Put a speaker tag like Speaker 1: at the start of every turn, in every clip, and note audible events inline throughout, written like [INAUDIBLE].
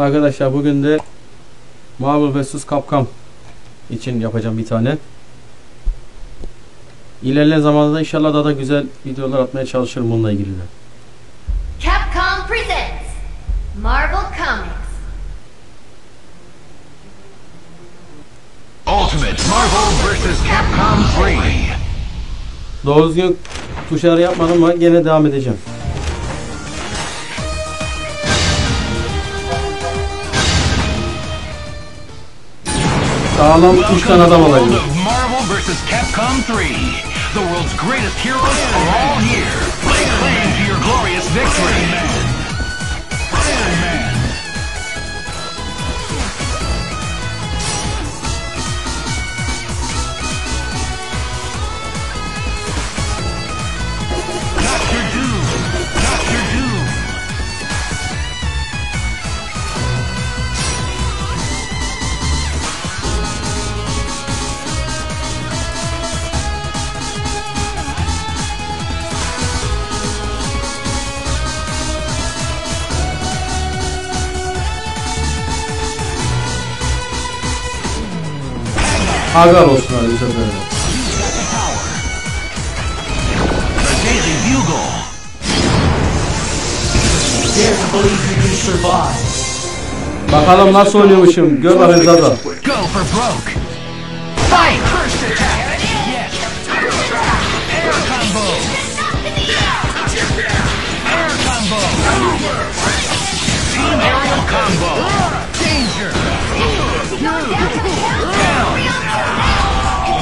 Speaker 1: Arkadaşlar bugün de Marvel vs Capcom için yapacağım bir tane. İlerleyen zamanda da inşallah daha da güzel videolar atmaya çalışırım bununla ilgili de.
Speaker 2: Capcom presents Marvel Comics.
Speaker 3: Ultimate Marvel vs. Capcom 3.
Speaker 1: Doğru düzgün tuşları yapmadım ama gene devam edeceğim. Sağlam 3 tane adam alayım.
Speaker 3: Marvel vs. Capcom 3. The world's greatest heroes are all here. Lay claim to your glorious victory.
Speaker 1: Agar olsun abi sefer. Bakalım nasıl oynuyormuşum. Gör bakayım Zaza.
Speaker 3: Combo! Danger!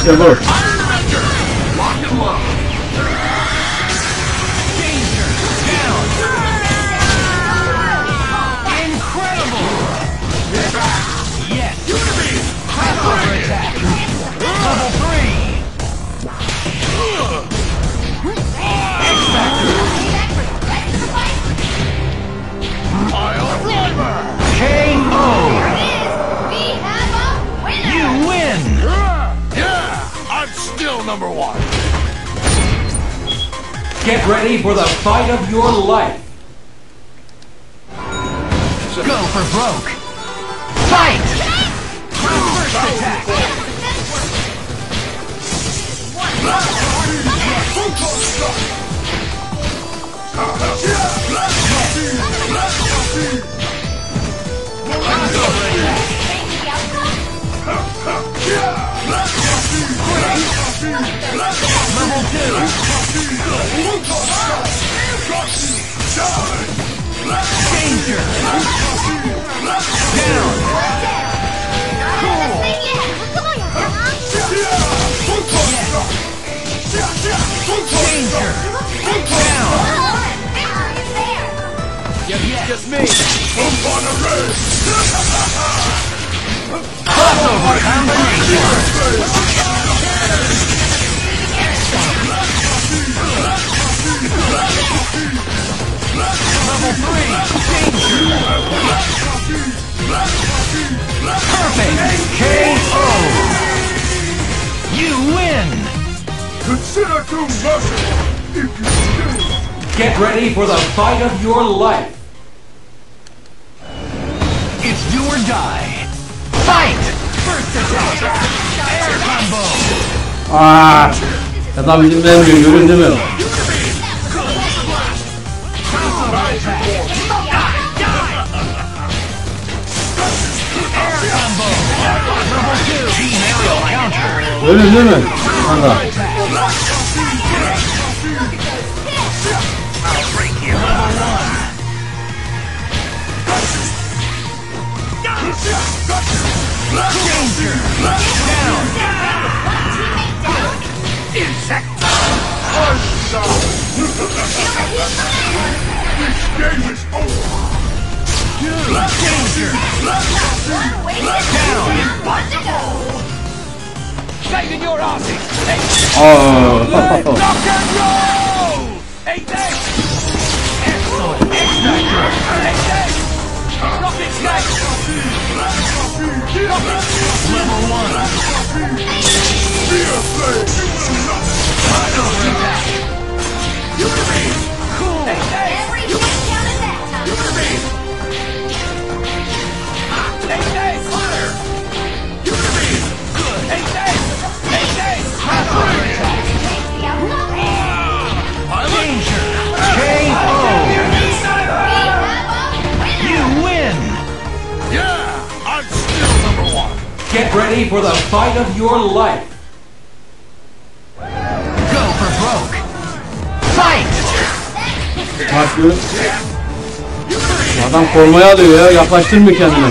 Speaker 1: İşte bu.
Speaker 4: Number one.
Speaker 5: Get ready for the fight of your life.
Speaker 3: Go for broke! Fight! First attack! Level 2! Danger! Down! Go. Danger! Down!
Speaker 4: Yes, just me.
Speaker 3: Crossover combination! Level 3! Danger! Perfect! KO! You win!
Speaker 4: Consider merciful if you still.
Speaker 5: Get ready for the fight of your life.
Speaker 3: It's do or die! Fight! First attack! Air combo!
Speaker 1: Aa! Adam izin vermiyor. Görün değil mi?
Speaker 3: Crossover attack! Air combo! Level 2! Team aerial counter!
Speaker 1: Ölün değil mi? Kanka.
Speaker 3: Vulture! Down! down. Insect!
Speaker 4: This game is over!
Speaker 3: Danger! Down! Saving your army!
Speaker 1: Oh!
Speaker 3: Rock and roll! Ain't? Excellent! Excellent! Ain't? Rocket Snake! Rocket Level one! Crossover attack! Cool!
Speaker 5: Get ready for the fight of your life.
Speaker 3: Go for broke! Fight!
Speaker 1: Adam korumaya alıyor ya. Yaklaştırmıyor kendini.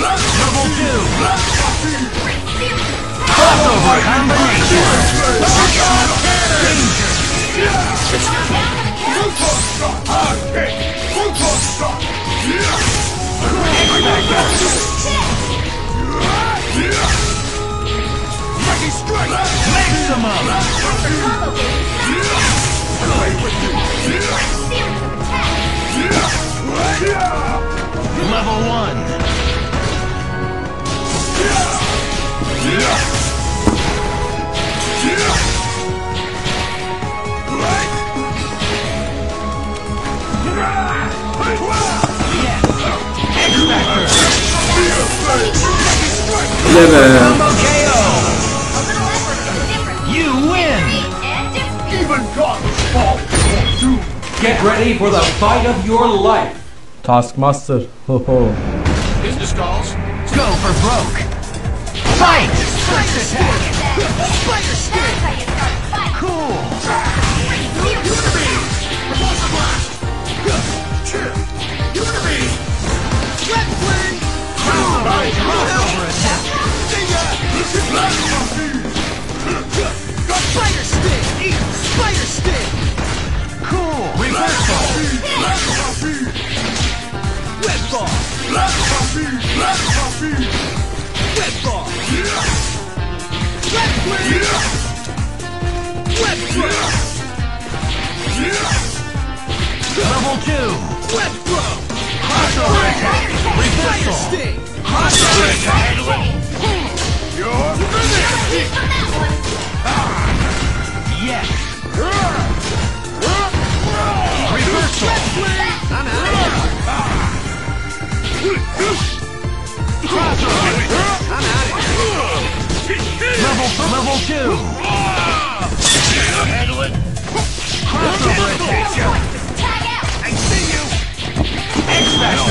Speaker 3: Level two! Crossover combination! Maximum! Level one!
Speaker 1: Bile be.
Speaker 3: Combo KO! You win!
Speaker 4: Even gods fall before doom.
Speaker 5: Get ready for the fight of your life.
Speaker 1: Taskmaster. Ho ho.
Speaker 4: Business calls.
Speaker 3: Go for broke! Fight! First attack! Spider Sting! Cool! Crossover attack!
Speaker 4: Spider Sting! Spider Sting!
Speaker 3: Cool! Reversal! Level two!
Speaker 4: Web throw!
Speaker 3: Crossover! Reversal!
Speaker 4: Sting!
Speaker 3: Crossover!
Speaker 4: You're finished!
Speaker 3: Level level two!
Speaker 4: Handle it!
Speaker 3: Crossover attack! I see you! X-Factor!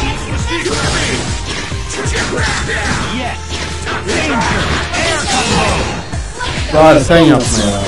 Speaker 3: Yes. Danger. Air combo.
Speaker 1: Bari sen yapma ya.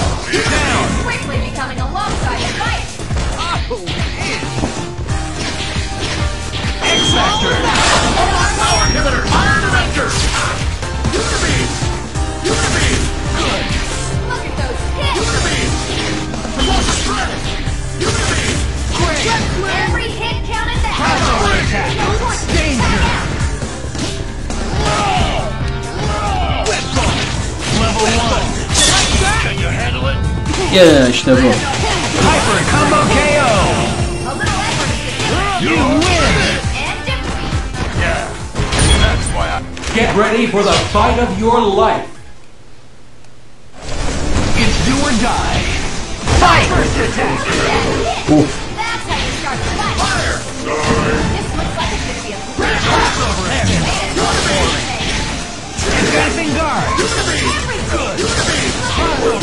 Speaker 1: Yeah işte bu.
Speaker 3: Hyper combo KO.
Speaker 2: A little effort is
Speaker 3: You win.
Speaker 4: Yeah. That's why I...
Speaker 5: Get ready for the fight of your life.
Speaker 3: It's do or die. Fight. First attack.
Speaker 1: Uf.
Speaker 2: That's how you start the fight.
Speaker 4: Fire!
Speaker 2: This looks like it's gonna be a
Speaker 3: Crossover attack. Advancing guard. Good.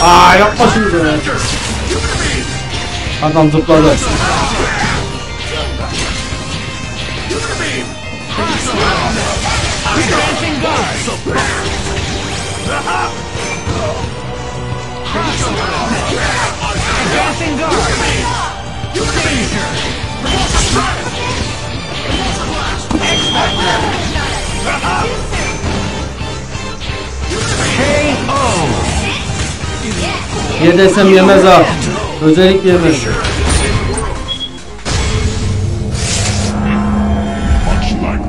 Speaker 1: 아, 약파
Speaker 3: 힘드네. 아, 난 덥다네.
Speaker 1: Ye desem yemez ha. Özellikle yemez.
Speaker 4: Much like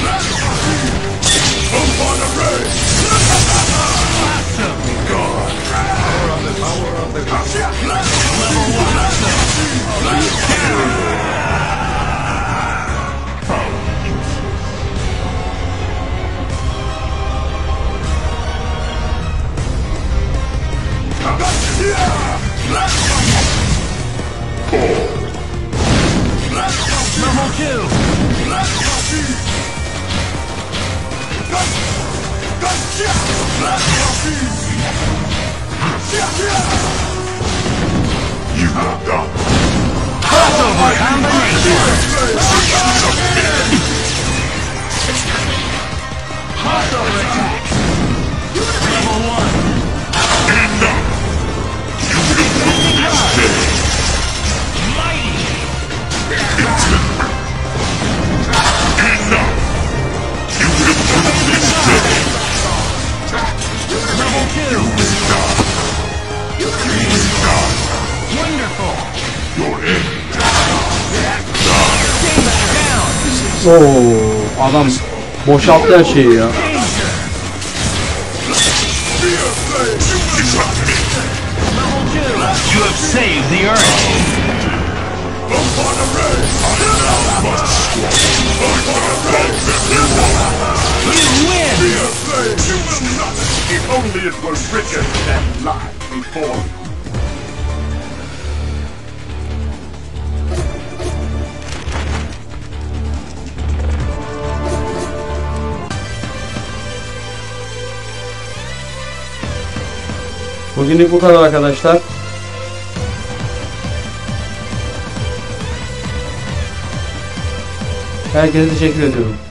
Speaker 4: [LAUGHS] the you are nothing to me.
Speaker 3: The
Speaker 1: Oo, adam boşalttı her şeyi ya.
Speaker 3: Danger. Level two. You have saved the Earth. You win.
Speaker 4: If only it were written and lied before
Speaker 1: Bugünlük bu kadar arkadaşlar. Herkese teşekkür ediyorum.